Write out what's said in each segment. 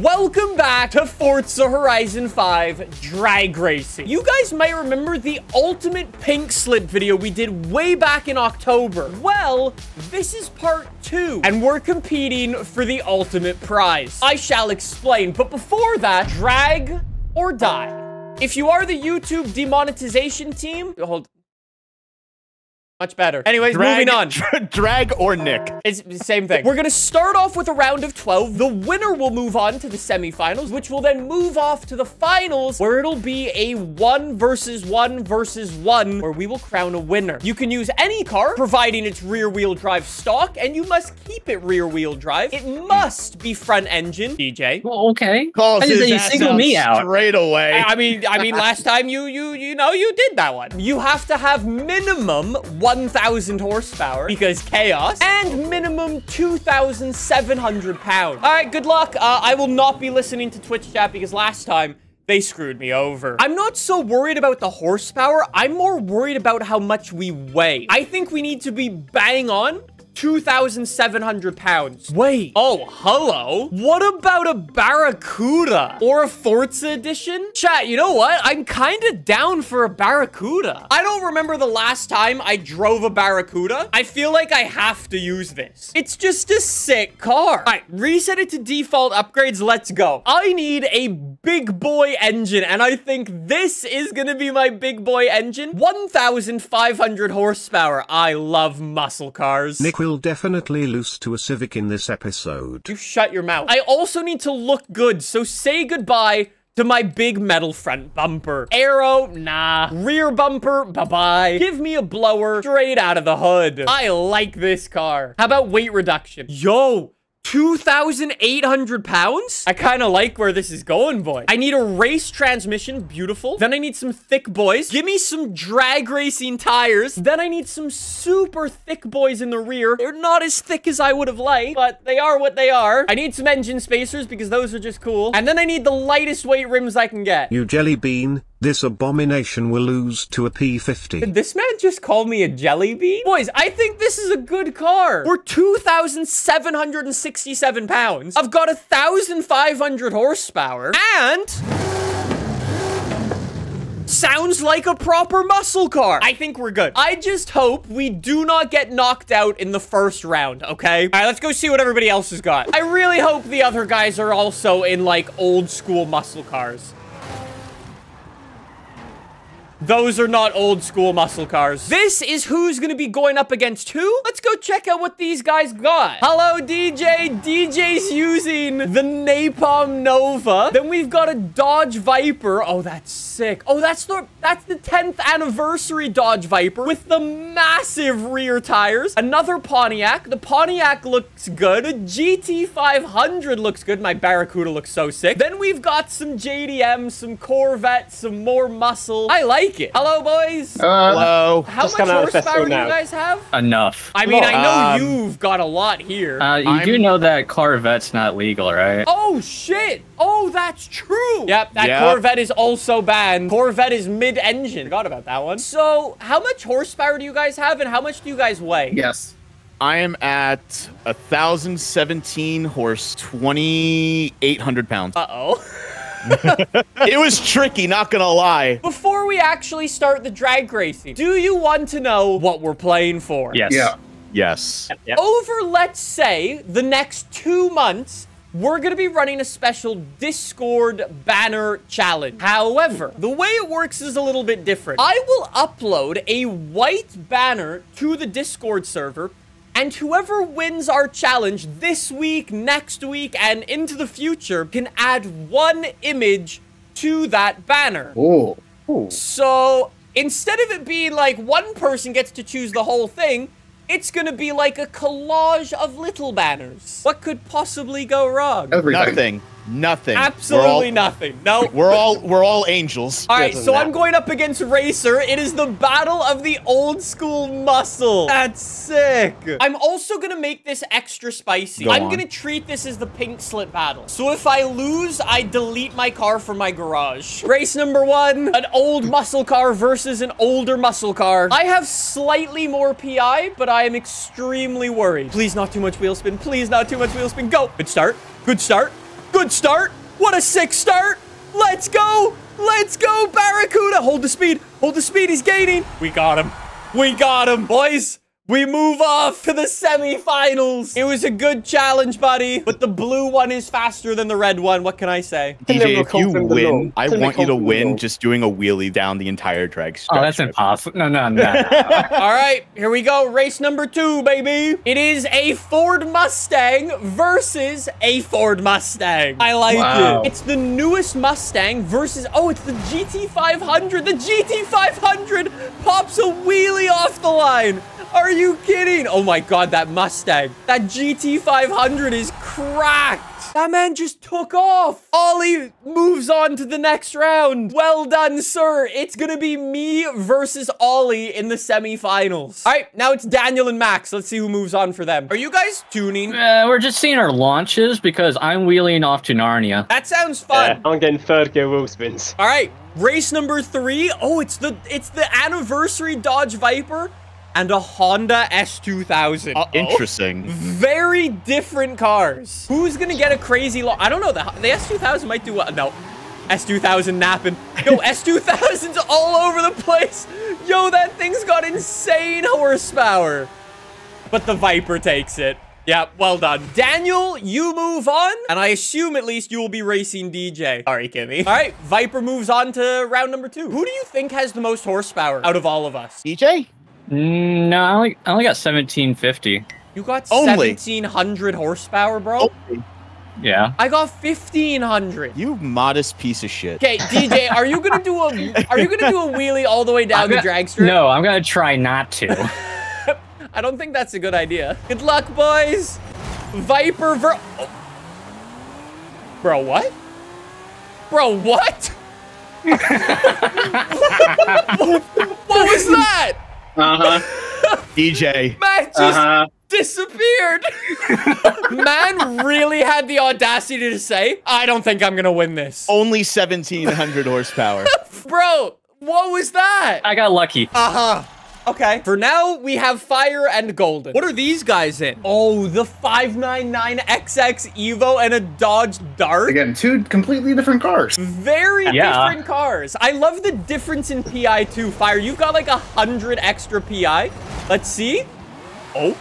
Welcome back to Forza Horizon 5 Drag Racing. You guys might remember the ultimate pink slip video we did way back in October. Well, this is part two, and we're competing for the ultimate prize. I shall explain, but before that, drag or die. If you are the YouTube demonetization team, hold, much better. Anyways, Drag, moving on. drag or Nick. It's the same thing. We're going to start off with a round of 12. The winner will move on to the semifinals, which will then move off to the finals, where it'll be a one versus one versus one, where we will crown a winner. You can use any car, providing it's rear-wheel drive stock, and you must keep it rear-wheel drive. It must be front engine, DJ. Well, okay. Calls I just his say you ass single out me out. straight away. I mean, I mean, last time you, you, you know, you did that one. You have to have minimum 1,000 horsepower because chaos and minimum 2,700 pounds. All right, good luck. Uh, I will not be listening to Twitch chat because last time they screwed me over. I'm not so worried about the horsepower. I'm more worried about how much we weigh. I think we need to be bang on 2,700 pounds. Wait. Oh, hello. What about a Barracuda or a Forza edition? Chat, you know what? I'm kind of down for a Barracuda. I don't remember the last time I drove a Barracuda. I feel like I have to use this. It's just a sick car. All right, reset it to default upgrades. Let's go. I need a big boy engine, and I think this is gonna be my big boy engine. 1,500 horsepower. I love muscle cars. Nick will definitely lose to a Civic in this episode. You shut your mouth. I also need to look good, so say goodbye to my big metal front bumper. Arrow, nah. Rear bumper, bye-bye. Give me a blower straight out of the hood. I like this car. How about weight reduction? Yo, 2,800 pounds? I kind of like where this is going, boy. I need a race transmission. Beautiful. Then I need some thick boys. Give me some drag racing tires. Then I need some super thick boys in the rear. They're not as thick as I would have liked, but they are what they are. I need some engine spacers because those are just cool. And then I need the lightest weight rims I can get. You jelly bean, this abomination will lose to a P50. Did this man just call me a jelly bean? Boys, I think this is a good car. We're 2,767 pounds. I've got 1,500 horsepower and... Sounds like a proper muscle car. I think we're good. I just hope we do not get knocked out in the first round, okay? All right, let's go see what everybody else has got. I really hope the other guys are also in, like, old school muscle cars. Those are not old school muscle cars. This is who's gonna be going up against who? Let's go check out what these guys got. Hello, DJ. DJ's using the Napalm Nova. Then we've got a Dodge Viper. Oh, that's sick. Oh, that's the that's the 10th anniversary Dodge Viper with the massive rear tires. Another Pontiac. The Pontiac looks good. A GT500 looks good. My Barracuda looks so sick. Then we've got some JDM, some Corvette, some more muscle. I like it. Hello, boys. Hello. How just much coming out of horsepower do Festo you guys have? Enough. I mean, I know Um, you've got a lot here. Uh, you do I'm- know that Corvette's not legal, right? oh, shit. Oh, that's true. Yep, that Yep. Corvette is also banned. Corvette is mid-engine. Forgot about that one. So, how much horsepower do you guys have, and how much do you guys weigh? Yes. I am at a thousand seventeen horse, twenty eight hundred pounds. Uh-oh. it was tricky, not gonna lie. Before we actually start the drag racing, do you want to know what we're playing for? Yes. Yes. Yep. Over, let's say, the next two months, we're going to be running a special Discord banner challenge. However, the way it works is a little bit different. I will upload a white banner to the Discord server, and whoever wins our challenge this week, next week, and into the future can add one image to that banner. Ooh. Ooh. So instead of it being like one person gets to choose the whole thing, it's gonna be like a collage of little banners. What could possibly go wrong? Nothing. Nothing. Absolutely all, nothing. No. We're all we're all angels. All right, Doesn't so I'm going up against Racer. It is the battle of the old school muscle. That's sick. I'm also gonna make this extra spicy. Go I'm on. gonna treat this as the pink slip battle. So if I lose, I delete my car from my garage. Race number one, an old muscle car versus an older muscle car. I have slightly more PI, but I am extremely worried. Please not too much wheel spin. Please not too much wheel spin. Go. Good start. Good start. Good start. What a sick start. Let's go. Let's go, Barracuda. Hold the speed. Hold the speed. He's gaining. We got him. We got him, boys. We move off to the semifinals. It was a good challenge, buddy. But the blue one is faster than the red one. What can I say? DJ, if you win. I want you to win just doing a wheelie down the entire drag Oh, that's strip. impossible. No, no, no. All right, here we go. Race number two, baby. It is a Ford Mustang versus a Ford Mustang. I like Wow. it. It's the newest Mustang versus, oh, it's the GT500. The GT500 pops a wheelie off the line. Are you kidding? Oh my God, that Mustang. That GT500 is cracked. That man just took off. Ollie moves on to the next round. Well done, sir. It's gonna be me versus Ollie in the semifinals. All right, now it's Daniel and Max. Let's see who moves on for them. Are you guys tuning? uh, we're just seeing our launches because I'm wheeling off to Narnia. That sounds fun. Yeah, I'm getting third gear wheel spins. All right, race number three. Oh, it's the it's the anniversary Dodge Viper and a Honda S2000. Uh-oh. Interesting. Very different cars. Who's gonna get a crazy long? I don't know. The, the S2000 might do what? No. S2000 napping. Yo, S2000's all over the place. Yo, that thing's got insane horsepower. But the Viper takes it. Yeah, well done. Daniel, you move on, and I assume at least you will be racing DJ. Sorry, Kimmy. All right, Viper moves on to round number two. Who do you think has the most horsepower out of all of us? DJ? Mm, No, I only, I only got 1750. You got Only. 1700 horsepower, bro? Yeah. I got 1500. You modest piece of shit. Okay, DJ, are you gonna do a are you gonna do a wheelie all the way down I'm the drag strip? No, I'm gonna try not to. I don't think that's a good idea. Good luck, boys. Viper ver. oh. Bro, what? Bro, what? what was that? Uh huh. DJ. Man just Uh huh. disappeared. Man really had the audacity to say, I don't think I'm gonna win this. Only 1700 horsepower. Bro, what was that? I got lucky. Uh-huh. Okay. For now, we have Fire and Golden. What are these guys in? Oh, the 599XX Evo and a Dodge Dart. Again, two completely different cars. Very Yeah. different cars. I love the difference in PI too. Fire, you've got like a hundred extra PI. Let's see. Oh,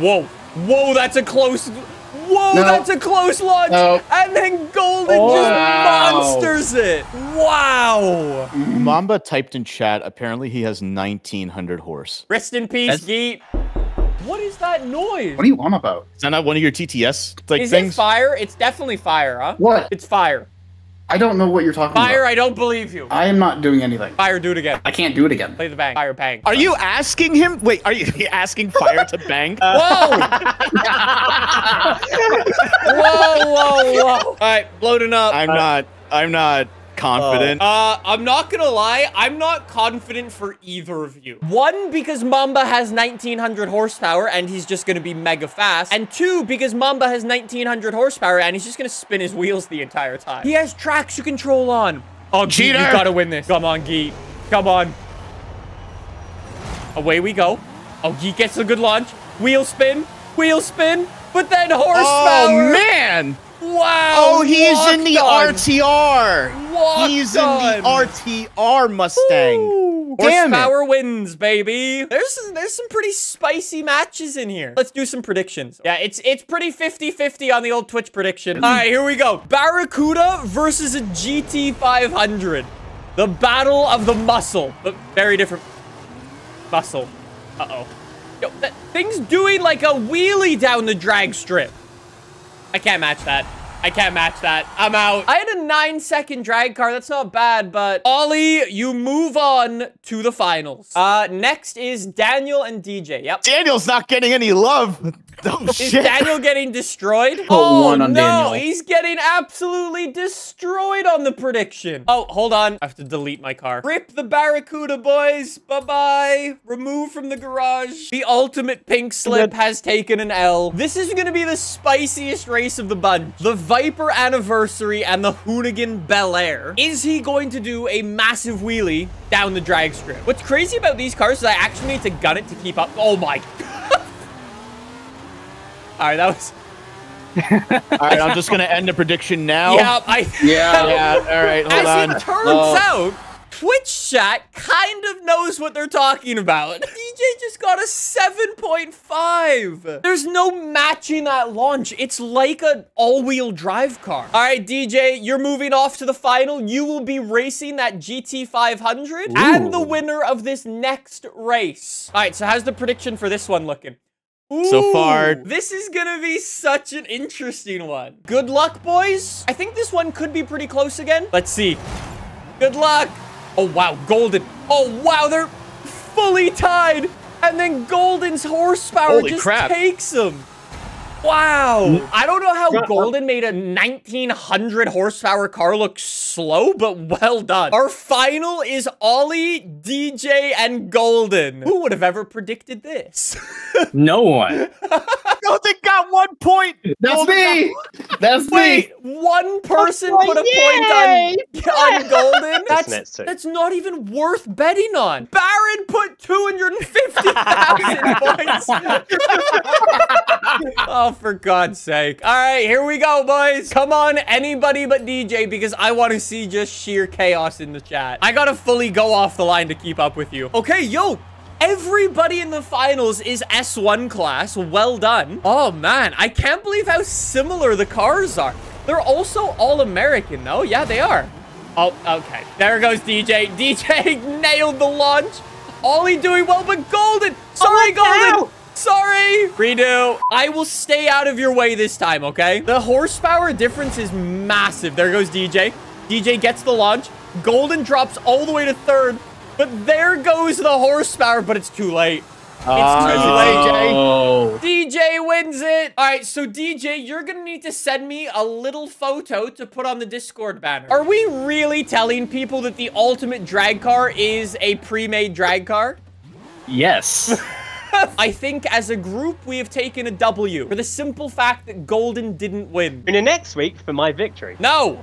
whoa, whoa, that's a close. Whoa, No. that's a close launch. No. And then Golden Oh. just Wow. monsters it. Wow. Mamba typed in chat, apparently he has 1900 horse. Rest in peace, That's- Geet. What is that noise? What are you on about? Is that not one of your TTS like Is things? it fire? It's definitely fire, huh? What? It's fire. I don't know what you're talking Fire, about. Fire, I don't believe you. I am not doing anything. Fire, do it again. I can't do it again. Play the bang. Fire, bang. Are you asking him? Wait, are you asking fire to bang? Whoa! whoa, whoa, whoa. All right, loading up. I'm not. I'm not confident. Uh, I'm not gonna lie, I'm not confident for either of you. One, because Mamba has 1900 horsepower and he's just gonna be mega fast. And two, because Mamba has 1900 horsepower and he's just gonna spin his wheels the entire time. He has traction control on. Oh, Geet, you gotta win this. Come on, Geet. Come on. Away we go. Oh, Geet gets a good launch. Wheel spin. Wheel spin. But then horsepower. oh man! Wow. Oh, he's in the on. RTR. Walked he's in on. the RTR Mustang. Ooh, Damn it. Horsepower wins, baby. There's some, there's some pretty spicy matches in here. Let's do some predictions. Yeah, it's it's pretty 50-50 on the old Twitch prediction. All right, here we go. Barracuda versus a GT500. The battle of the muscle. But very different muscle. Uh-oh. Yo, that thing's doing like a wheelie down the drag strip. I can't match that. I can't match that. I'm out. I had a nine second drag car. That's not bad, but Ollie, you move on to the finals. Uh, next is Daniel and DJ. Yep. Daniel's not getting any love. Oh Is shit! Daniel getting destroyed? oh, one on no, Daniel. he's getting absolutely destroyed on the prediction. Oh, hold on. I have to delete my car. Rip the Barracuda, boys. Bye-bye. Remove from the garage. The ultimate pink slip has taken an L. This is going to be the spiciest race of the bunch. The Viper Anniversary and the Hoonigan Bel Air. Is he going to do a massive wheelie down the drag strip? What's crazy about these cars is I actually need to gun it to keep up. Oh my god. All right, that was All right, I'm just gonna end the prediction now. Yeah, I. Yeah. Yeah. All right. Hold As on. it turns Oh. out, Twitch chat kind of knows what they're talking about. DJ just got a 7.5. There's no matching that launch. It's like an all-wheel drive car. All right, DJ, you're moving off to the final. You will be racing that GT500 and the winner of this next race. All right, so how's the prediction for this one looking? So far- This is gonna be such an interesting one. Good luck, boys. I think this one could be pretty close again. Let's see. Good luck. Oh, wow. Golden. Oh, wow. They're fully tied. And then Golden's horsepower Holy just crap. takes him. Wow. I don't know how uh Golden made a 1900 horsepower car look slow, but well done. Our final is Ollie, DJ, and Golden. Who would have ever predicted this? No one. Golden got one point. That's Golden me. That's Wait, me. one person put a point on, on Golden? That's, that's not even worth betting on. Baron put 250,000 points. Oh, for God's sake. All right, here we go, boys. Come on, anybody but DJ, because I want to see just sheer chaos in the chat. I got to fully go off the line to keep up with you. Okay, yo, Everybody in the finals is S1 class. Well done. Oh, man. I can't believe how similar the cars are. They're also all American, though. Yeah, they are. Oh, okay. There goes DJ. DJ nailed the launch. Ollie doing well, but Golden. Sorry, oh, Golden. Sorry. Redo. I will stay out of your way this time, okay? The horsepower difference is massive. There goes DJ. DJ gets the launch. Golden drops all the way to third. But there goes the horsepower, but it's too late. It's too late. Oh. DJ wins it. All right, so DJ, you're gonna need to send me a little photo to put on the Discord banner. Are we really telling people that the ultimate drag car is a pre-made drag car? Yes. I think as a group, we have taken a W for the simple fact that Golden didn't win. Tune in next week for my victory. No,